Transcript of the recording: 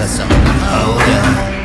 That's all. Hold up.